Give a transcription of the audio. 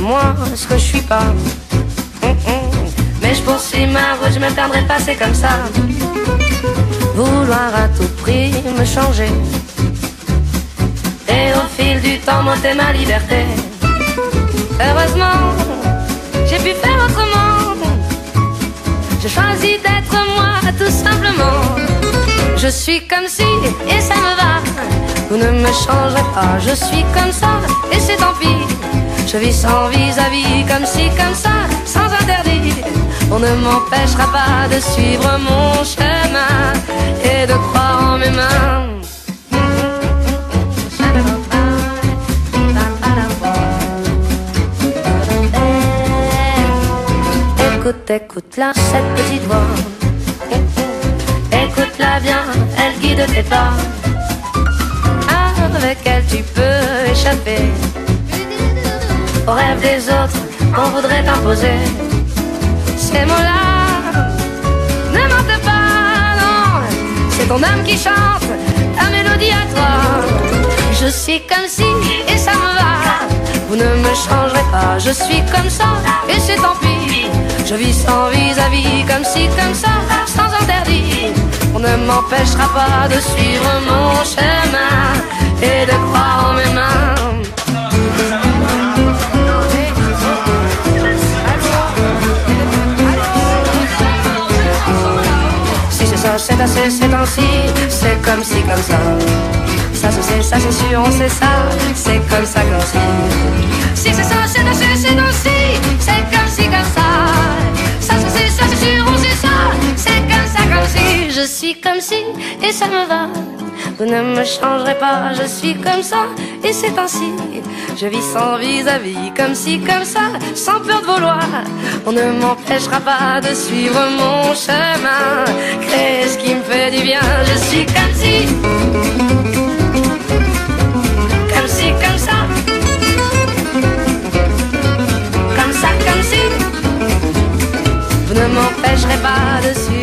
moi ce que je suis pas. Mais je poursuis ma route, je me perdrai pas, c'est comme ça. Vouloir à tout prix me changer. Et au fil du temps, monter ma liberté. Heureusement, j'ai pu faire autrement. Je choisis d'être moi, tout simplement. Je suis comme si, et ça me va. Vous ne me changerez pas, je suis comme ça, et c'est tant pis. Je vis sans vis-à-vis, comme si, comme ça, sans interdit. On ne m'empêchera pas de suivre mon chemin et de croire en mes mains. Écoute, écoute-la, cette petite voix. Écoute-la bien, elle guide tes pas. Avec elle, tu peux échapper des autres qu'on voudrait t'imposer. Ces mots-là ne mentent pas, non. C'est ton âme qui chante ta mélodie à toi. Je suis comme si, et ça me va. Vous ne me changerez pas, je suis comme ça, et c'est tant pis. Je vis sans vis-à-vis, comme si, comme ça, sans interdit. On ne m'empêchera pas de suivre mon chemin c'est assez, c'est ainsi, c'est comme si, comme ça. Ça se sait, ça c'est sûr, on sait ça, c'est comme ça, comme si. Si c'est ça, c'est assez, c'est ainsi, c'est comme si, comme ça. Ça se sait, ça c'est sûr, on sait ça, c'est comme ça, comme si. Je suis comme si, et ça me va. Vous ne me changerez pas, je suis comme ça, et c'est ainsi. Je vis sans vis-à-vis, comme si, comme ça, sans peur de vouloir. On ne m'empêchera pas de suivre mon chemin. Créer ce qui me fait du bien, je suis comme si. Comme si, comme ça. Comme ça, comme si. Vous ne m'empêcherez pas de suivre.